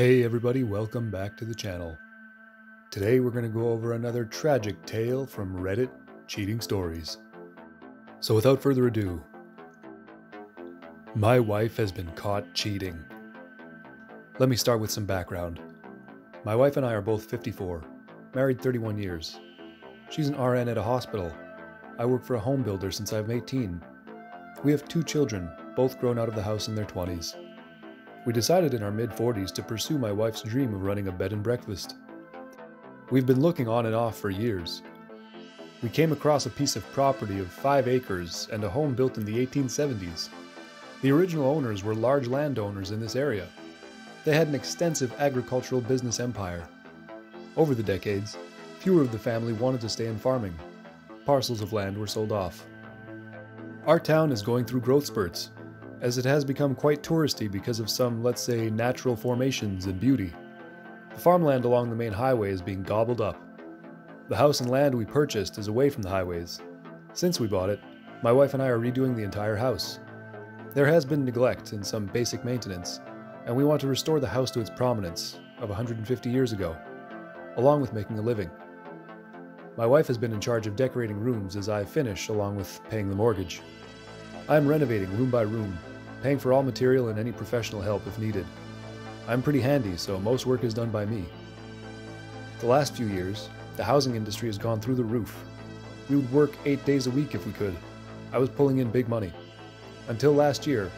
Hey everybody, welcome back to the channel. Today we're going to go over another tragic tale from Reddit Cheating Stories. So without further ado, my wife has been caught cheating. Let me start with some background. My wife and I are both 54, married 31 years. She's an RN at a hospital. I work for a home builder since I'm 18. We have two children, both grown out of the house in their 20s. We decided in our mid 40s to pursue my wife's dream of running a bed and breakfast. We've been looking on and off for years. We came across a piece of property of five acres and a home built in the 1870s. The original owners were large landowners in this area. They had an extensive agricultural business empire. Over the decades, fewer of the family wanted to stay in farming. Parcels of land were sold off. Our town is going through growth spurts, as it has become quite touristy because of some, let's say, natural formations and beauty. The farmland along the main highway is being gobbled up. The house and land we purchased is away from the highways. Since we bought it, my wife and I are redoing the entire house. There has been neglect and some basic maintenance, and we want to restore the house to its prominence of 150 years ago, along with making a living. My wife has been in charge of decorating rooms as I finish along with paying the mortgage. I am renovating room by room paying for all material and any professional help if needed. I'm pretty handy, so most work is done by me. The last few years, the housing industry has gone through the roof. We would work eight days a week if we could. I was pulling in big money. Until last year,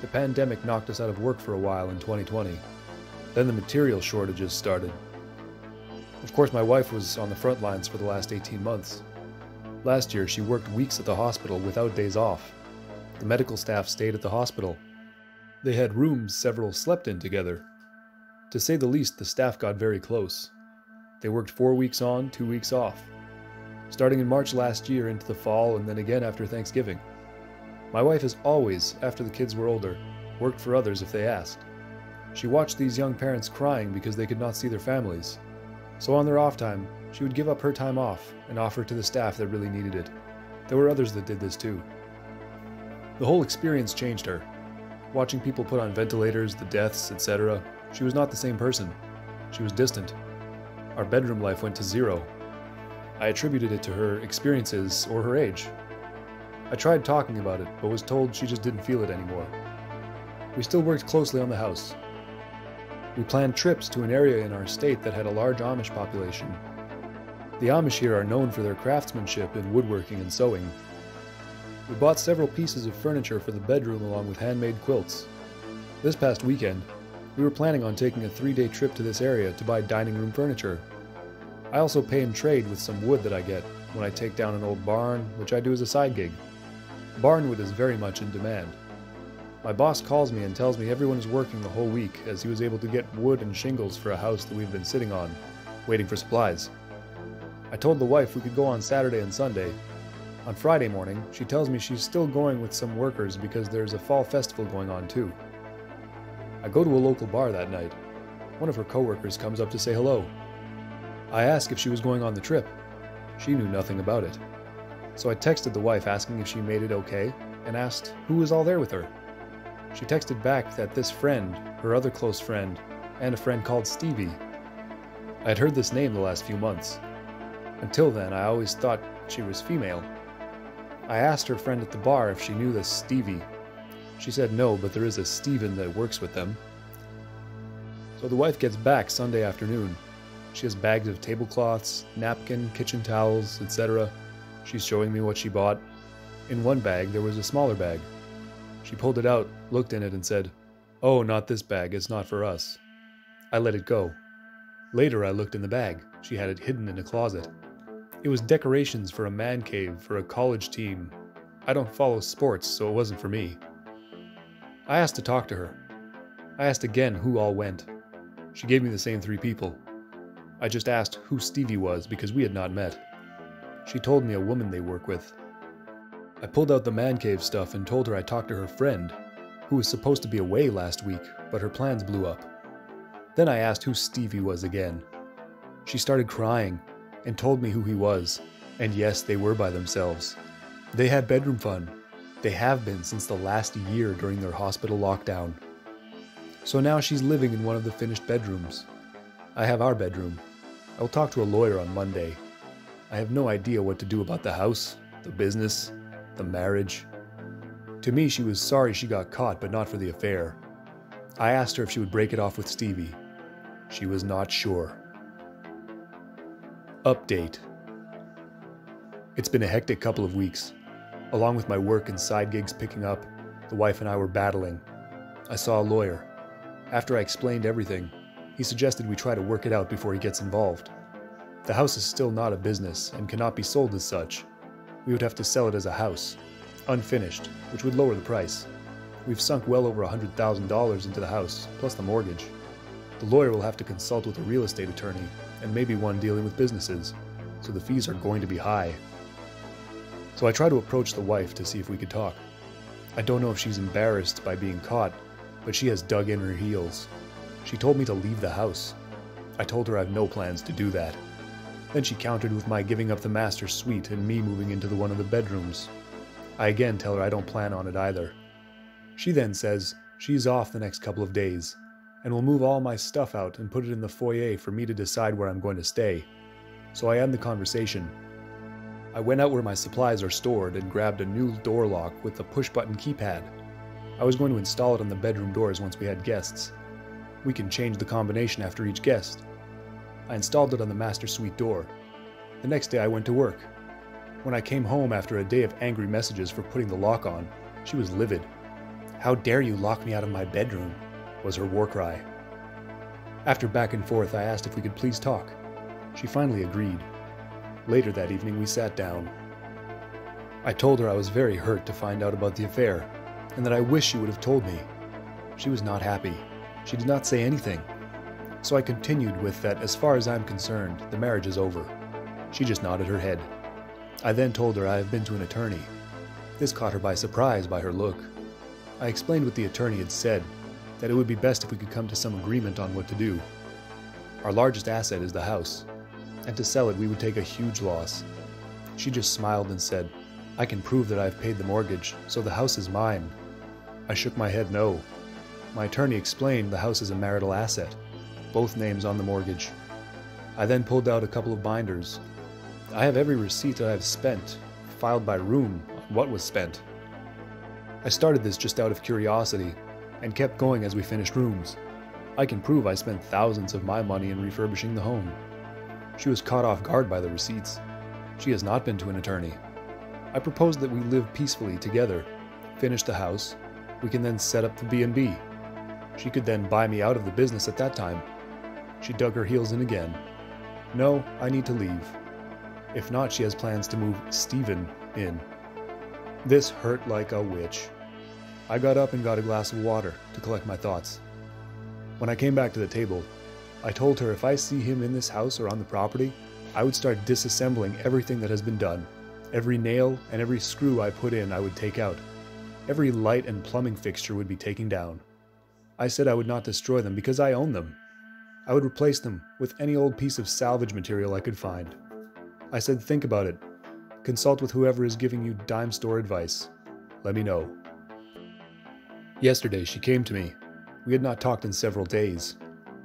the pandemic knocked us out of work for a while in 2020. Then the material shortages started. Of course, my wife was on the front lines for the last 18 months. Last year, she worked weeks at the hospital without days off. The medical staff stayed at the hospital. They had rooms several slept in together. To say the least, the staff got very close. They worked four weeks on, two weeks off, starting in March last year into the fall and then again after Thanksgiving. My wife has always, after the kids were older, worked for others if they asked. She watched these young parents crying because they could not see their families. So on their off time, she would give up her time off and offer to the staff that really needed it. There were others that did this too. The whole experience changed her. Watching people put on ventilators, the deaths, etc., she was not the same person. She was distant. Our bedroom life went to zero. I attributed it to her experiences or her age. I tried talking about it, but was told she just didn't feel it anymore. We still worked closely on the house. We planned trips to an area in our state that had a large Amish population. The Amish here are known for their craftsmanship in woodworking and sewing, we bought several pieces of furniture for the bedroom along with handmade quilts. This past weekend, we were planning on taking a three day trip to this area to buy dining room furniture. I also pay in trade with some wood that I get when I take down an old barn, which I do as a side gig. Barnwood is very much in demand. My boss calls me and tells me everyone is working the whole week as he was able to get wood and shingles for a house that we've been sitting on, waiting for supplies. I told the wife we could go on Saturday and Sunday, on Friday morning, she tells me she's still going with some workers because there's a fall festival going on too. I go to a local bar that night. One of her coworkers comes up to say hello. I ask if she was going on the trip. She knew nothing about it. So I texted the wife asking if she made it okay and asked who was all there with her. She texted back that this friend, her other close friend, and a friend called Stevie. I had heard this name the last few months. Until then, I always thought she was female I asked her friend at the bar if she knew this Stevie. She said no, but there is a Steven that works with them. So the wife gets back Sunday afternoon. She has bags of tablecloths, napkin, kitchen towels, etc. She's showing me what she bought. In one bag, there was a smaller bag. She pulled it out, looked in it, and said, Oh, not this bag, it's not for us. I let it go. Later, I looked in the bag. She had it hidden in a closet. It was decorations for a man cave for a college team. I don't follow sports, so it wasn't for me. I asked to talk to her. I asked again who all went. She gave me the same three people. I just asked who Stevie was because we had not met. She told me a woman they work with. I pulled out the man cave stuff and told her I talked to her friend, who was supposed to be away last week, but her plans blew up. Then I asked who Stevie was again. She started crying and told me who he was. And yes, they were by themselves. They had bedroom fun. They have been since the last year during their hospital lockdown. So now she's living in one of the finished bedrooms. I have our bedroom. I will talk to a lawyer on Monday. I have no idea what to do about the house, the business, the marriage. To me, she was sorry she got caught, but not for the affair. I asked her if she would break it off with Stevie. She was not sure. Update It's been a hectic couple of weeks. Along with my work and side gigs picking up, the wife and I were battling. I saw a lawyer. After I explained everything, he suggested we try to work it out before he gets involved. The house is still not a business and cannot be sold as such. We would have to sell it as a house, unfinished, which would lower the price. We've sunk well over $100,000 into the house, plus the mortgage. The lawyer will have to consult with a real estate attorney, and maybe one dealing with businesses, so the fees are going to be high. So I try to approach the wife to see if we could talk. I don't know if she's embarrassed by being caught, but she has dug in her heels. She told me to leave the house. I told her I have no plans to do that. Then she countered with my giving up the master suite and me moving into the one of the bedrooms. I again tell her I don't plan on it either. She then says she's off the next couple of days and will move all my stuff out and put it in the foyer for me to decide where I'm going to stay. So I end the conversation I went out where my supplies are stored and grabbed a new door lock with a push button keypad. I was going to install it on the bedroom doors once we had guests. We can change the combination after each guest. I installed it on the master suite door. The next day I went to work. When I came home after a day of angry messages for putting the lock on, she was livid. How dare you lock me out of my bedroom? Was her war cry. After back and forth, I asked if we could please talk. She finally agreed. Later that evening, we sat down. I told her I was very hurt to find out about the affair, and that I wish she would have told me. She was not happy. She did not say anything. So I continued with that as far as I'm concerned, the marriage is over. She just nodded her head. I then told her I have been to an attorney. This caught her by surprise by her look. I explained what the attorney had said, that it would be best if we could come to some agreement on what to do. Our largest asset is the house, and to sell it we would take a huge loss. She just smiled and said, I can prove that I've paid the mortgage, so the house is mine. I shook my head no. My attorney explained the house is a marital asset, both names on the mortgage. I then pulled out a couple of binders. I have every receipt that I have spent, filed by room, on what was spent. I started this just out of curiosity, and kept going as we finished rooms. I can prove I spent thousands of my money in refurbishing the home. She was caught off guard by the receipts. She has not been to an attorney. I proposed that we live peacefully together, finish the house, we can then set up the B&B. She could then buy me out of the business at that time. She dug her heels in again. No, I need to leave. If not, she has plans to move Stephen in. This hurt like a witch. I got up and got a glass of water to collect my thoughts. When I came back to the table, I told her if I see him in this house or on the property, I would start disassembling everything that has been done. Every nail and every screw I put in, I would take out. Every light and plumbing fixture would be taken down. I said I would not destroy them because I own them. I would replace them with any old piece of salvage material I could find. I said, think about it. Consult with whoever is giving you dime store advice. Let me know. Yesterday, she came to me. We had not talked in several days.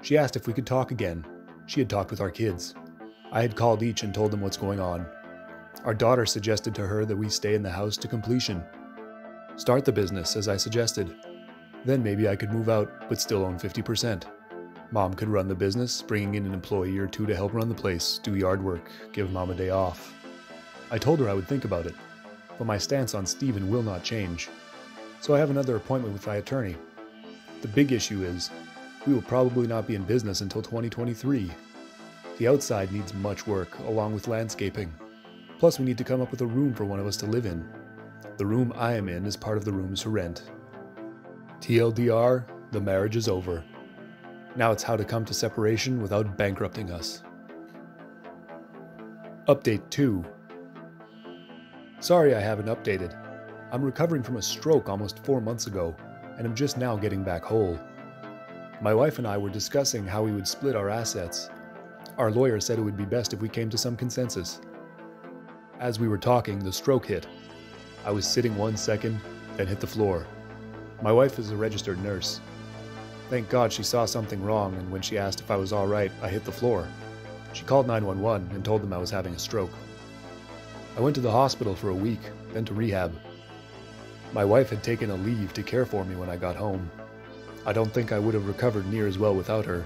She asked if we could talk again. She had talked with our kids. I had called each and told them what's going on. Our daughter suggested to her that we stay in the house to completion. Start the business, as I suggested. Then maybe I could move out, but still own 50%. Mom could run the business, bringing in an employee or two to help run the place, do yard work, give Mom a day off. I told her I would think about it, but my stance on Stephen will not change. So I have another appointment with my attorney. The big issue is we will probably not be in business until 2023. The outside needs much work, along with landscaping. Plus, we need to come up with a room for one of us to live in. The room I am in is part of the rooms to rent. TLDR, the marriage is over. Now it's how to come to separation without bankrupting us. Update 2 Sorry I haven't updated. I'm recovering from a stroke almost four months ago, and am just now getting back whole. My wife and I were discussing how we would split our assets. Our lawyer said it would be best if we came to some consensus. As we were talking, the stroke hit. I was sitting one second, then hit the floor. My wife is a registered nurse. Thank God she saw something wrong, and when she asked if I was alright, I hit the floor. She called 911 and told them I was having a stroke. I went to the hospital for a week, then to rehab. My wife had taken a leave to care for me when I got home. I don't think I would have recovered near as well without her.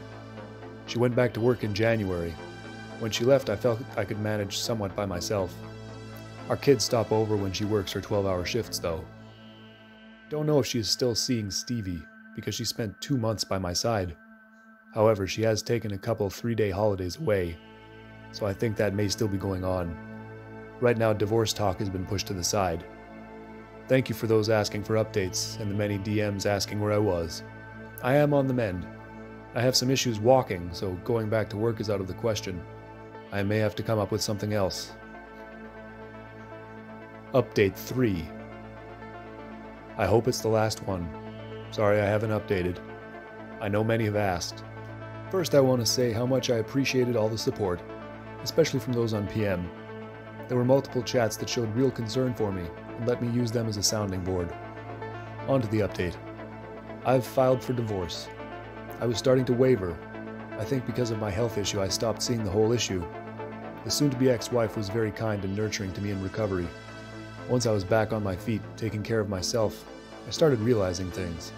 She went back to work in January. When she left, I felt I could manage somewhat by myself. Our kids stop over when she works her 12 hour shifts, though. Don't know if she is still seeing Stevie, because she spent two months by my side. However, she has taken a couple three day holidays away, so I think that may still be going on. Right now, divorce talk has been pushed to the side. Thank you for those asking for updates and the many DMs asking where I was. I am on the mend. I have some issues walking, so going back to work is out of the question. I may have to come up with something else. Update 3 I hope it's the last one. Sorry I haven't updated. I know many have asked. First, I want to say how much I appreciated all the support, especially from those on PM. There were multiple chats that showed real concern for me let me use them as a sounding board. On to the update. I've filed for divorce. I was starting to waver. I think because of my health issue, I stopped seeing the whole issue. The soon to be ex wife was very kind and nurturing to me in recovery. Once I was back on my feet, taking care of myself, I started realizing things.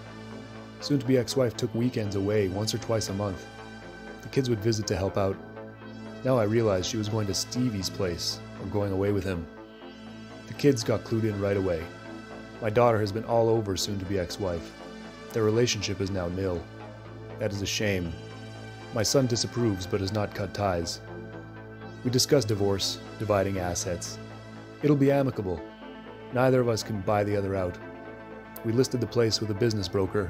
Soon to be ex wife took weekends away once or twice a month. The kids would visit to help out. Now I realized she was going to Stevie's place or going away with him. The kids got clued in right away. My daughter has been all over soon to be ex wife. Their relationship is now nil. That is a shame. My son disapproves but has not cut ties. We discuss divorce, dividing assets. It'll be amicable. Neither of us can buy the other out. We listed the place with a business broker.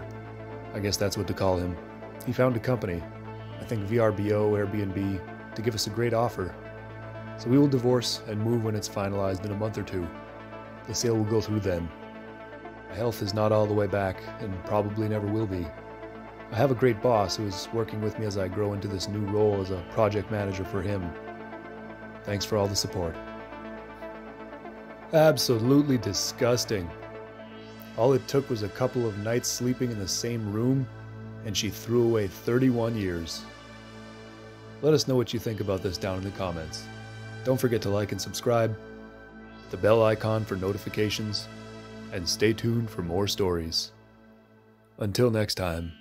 I guess that's what to call him. He found a company, I think VRBO, Airbnb, to give us a great offer. So we will divorce and move when it's finalized in a month or two. The sale will go through then. My health is not all the way back, and probably never will be. I have a great boss who is working with me as I grow into this new role as a project manager for him. Thanks for all the support. Absolutely disgusting. All it took was a couple of nights sleeping in the same room, and she threw away 31 years. Let us know what you think about this down in the comments. Don't forget to like and subscribe, the bell icon for notifications, and stay tuned for more stories. Until next time.